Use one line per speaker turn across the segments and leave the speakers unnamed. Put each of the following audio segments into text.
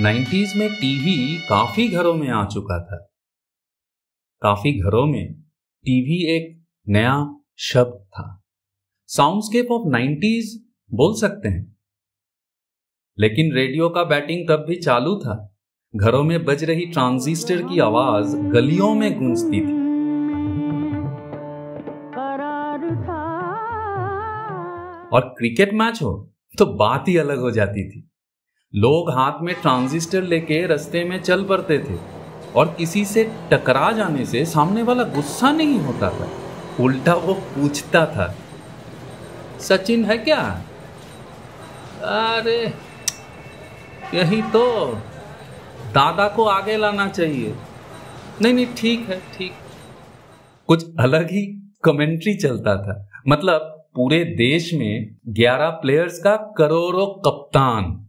Nineties में TV काफ़ी घरों में आ चुका था। काफ़ी घरों में टीवी एक नया शब्द था। साउंडस्केप ऑफ़ नाइन्टीज बोल सकते हैं। लेकिन रेडियो का बैटिंग तब भी चालू था। घरों में बज रही ट्रांजिस्टर की आवाज़ गलियों में गूंजती थी। और क्रिकेट मैच हो तो बात ही अलग हो जाती थी। लोग हाथ में ट्रांजिस्टर लेके रास्ते में चल पड़ते थे और किसी से टकरा जाने से सामने वाला गुस्सा नहीं होता था। उल्टा वो पूछता था, सचिन है क्या? अरे, यही तो। दादा को आगे लाना चाहिए। नहीं नहीं, ठीक है, ठीक। कुछ अलग ही कमेंट्री चलता था। मतलब पूरे देश में 11 प्लेयर्स का करोड़ों कप्तान।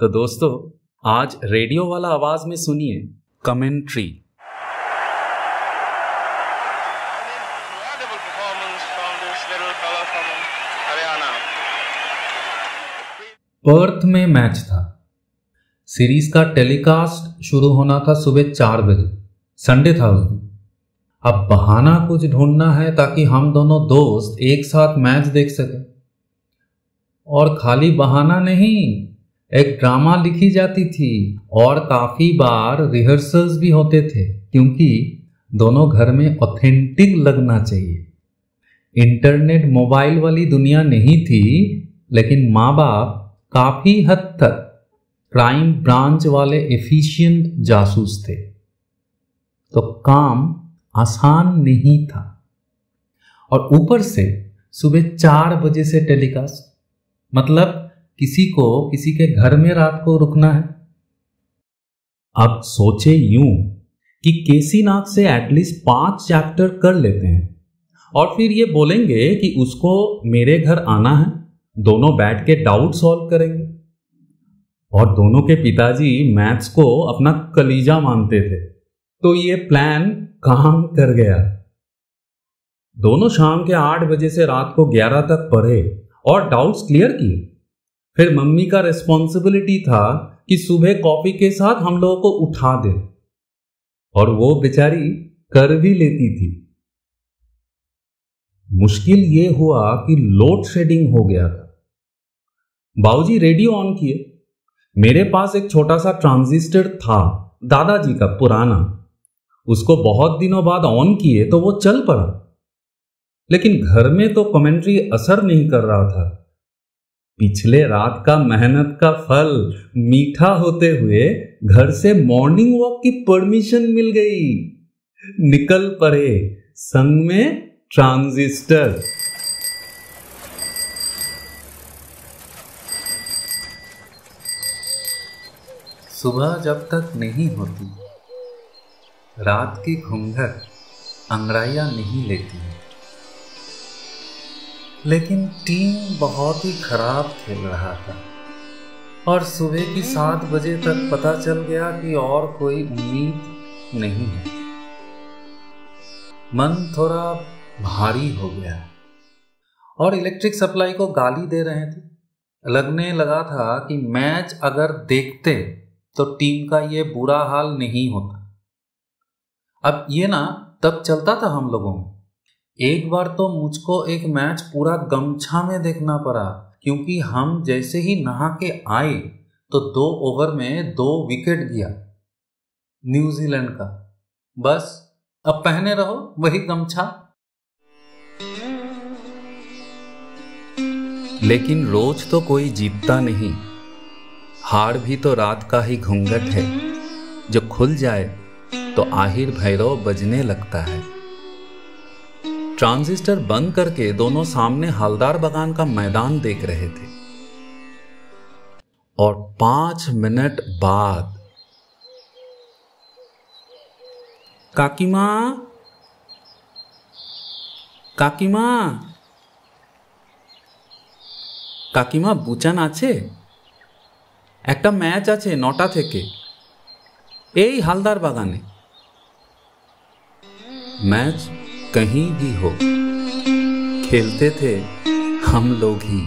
तो दोस्तों आज रेडियो वाला आवाज़ में सुनिए कमेंट्री। पर्थ में मैच था। सीरीज़ का टेलीकास्ट शुरू होना था सुबह चार बजे। संडे था उस दिन। अब बहाना कुछ ढूंढना है ताकि हम दोनों दोस्त एक साथ मैच देख सकें। और खाली बहाना नहीं एक ड्रामा लिखी जाती थी और काफ़ी बार रिहर्सल्स भी होते थे, क्योंकि दोनों घर में ऑथेंटिक लगना चाहिए। इंटरनेट मोबाइल वाली दुनिया नहीं थी, लेकिन माँ बाप काफ़ी हद तक क्राइम ब्रांच वाले एफिशिएंट जासूस थे। तो काम आसान नहीं था। और ऊपर से सुबह चार बजे से टेलीकास्ट मतलब किसी को, किसी के घर में रात को रुकना है। अब सोचे यूँ कि केसी नाथ से एटलीस्ट पाँच चैप्टर कर लेते हैं और फिर ये बोलेंगे कि उसको मेरे घर आना है। दोनों बैठ के डाउट सॉल्व करेंगे। और दोनों के पिताजी मैथ्स को अपना कलीजा मानते थे। तो ये प्लान काम कर गया। दोनों शाम के आठ बजे से रात को ग्यारह तक पढ़े और डाउट्स क्लियर किए। फिर मम्मी का रिस्पॉन्सिबिलिटी था कि सुबह कॉफ़ी के साथ हम लोगों को उठा दे। और वो बेचारी कर भी लेती थी। मुश्किल ये हुआ कि लोड शेडिंग हो गया था। बाबूजी रेडियो ऑन किए। मेरे पास एक छोटा सा ट्रांजिस्टर था, दादाजी का पुराना। उसको बहुत दिनों बाद ऑन किए तो वो चल पड़ा। लेकिन घर में तो कमेंट्री असर नहीं कर रहा था। पिछले रात का मेहनत का फल मीठा होते हुए घर से मॉर्निंग वॉक की परमिशन मिल गई। निकल पड़े संग में ट्रांजिस्टर सुबह जब तक नहीं होती, रात की घूंघट अंगड़ाइया नहीं लेती। लेकिन टीम बहुत ही खराब खेल रहा था। और सुबह की सात बजे तक पता चल गया कि और कोई उम्मीद नहीं है। मन थोड़ा भारी हो गया। और इलेक्ट्रिक सप्लाई को गाली दे रहे थे। लगने लगा था कि मैच अगर देखते तो टीम का ये बुरा हाल नहीं होता। अब ये ना, तब चलता था हम लोगों में। एक बार तो मुझको एक मैच पूरा गमछा में देखना पड़ा, क्योंकि हम जैसे ही नहा के आए तो दो ओवर में दो विकेट गया न्यूजीलैंड का। बस, अब पहने रहो, वही गमछा। लेकिन रोज तो कोई जीतता नहीं। हार भी तो रात का ही घूंघट है। जो खुल जाए तो आहिर भैरव बजने लगता है। ट्रांजिस्टर बंद करके दोनों सामने हलदार बगान का मैदान देख रहे थे और पांच मिनट बाद काकीमा काकीमा কাকিমা বুচান আছে একটা ম্যাচ আছে নটা থেকে এই হালদার বাগানে मैच कहीं भी हो खेलते थे हम लोग ही।